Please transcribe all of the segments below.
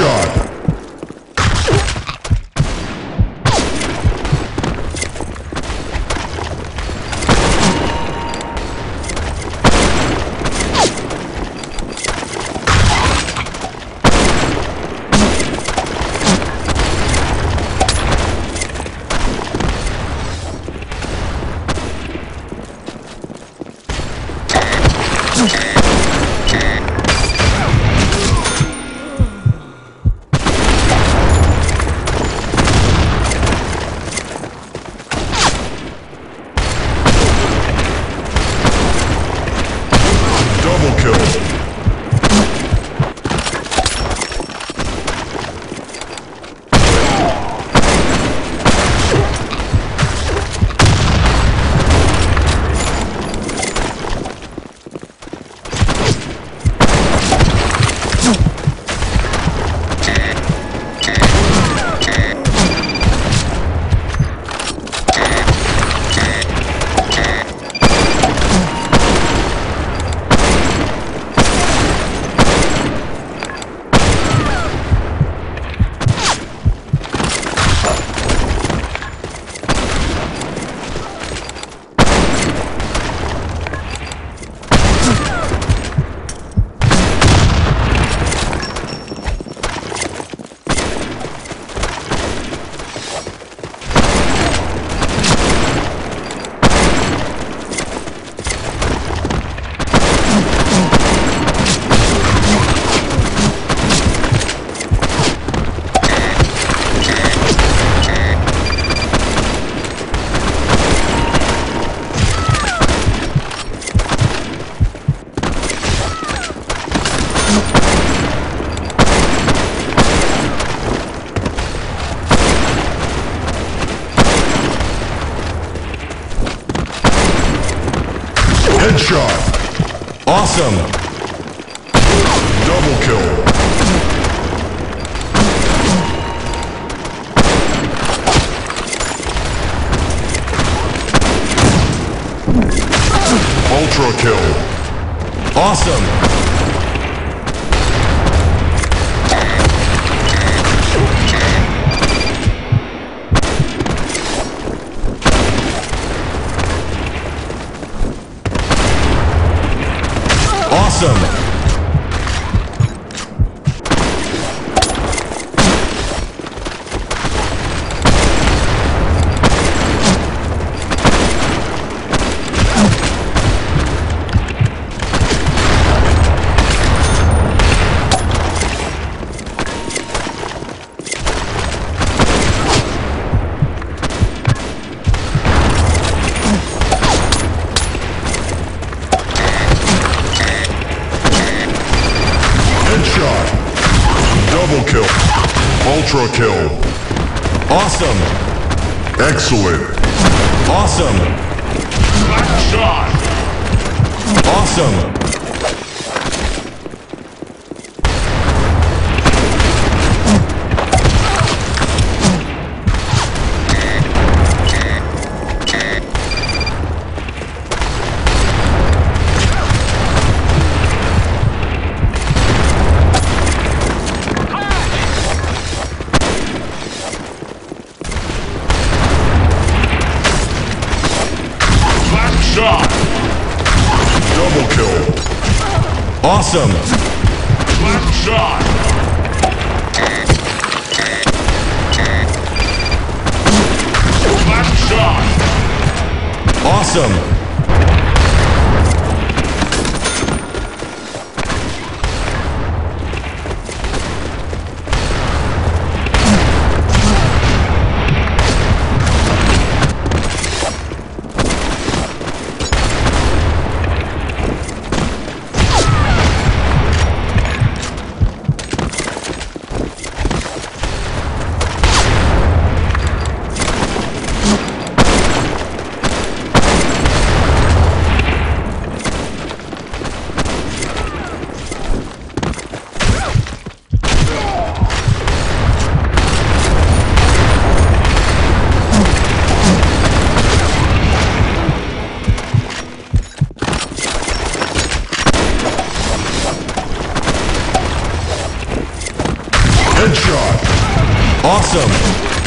Headshot. Headshot. Awesome! Double kill. Ultra kill. Awesome! Ultra kill. Awesome! Excellent. Awesome! Shot. Awesome! Awesome! Shot. Shot. Awesome! Headshot. Awesome.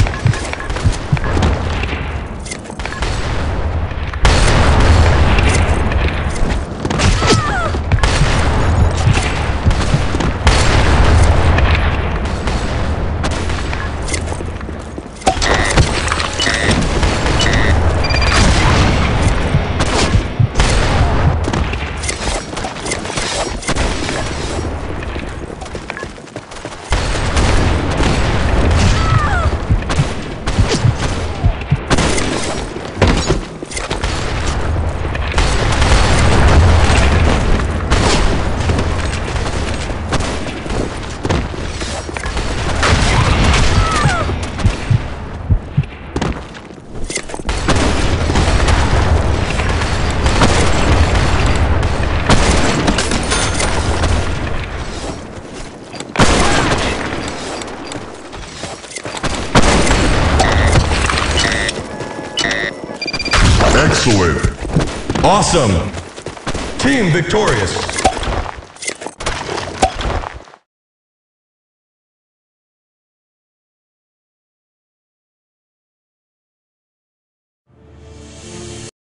Awesome. Team victorious.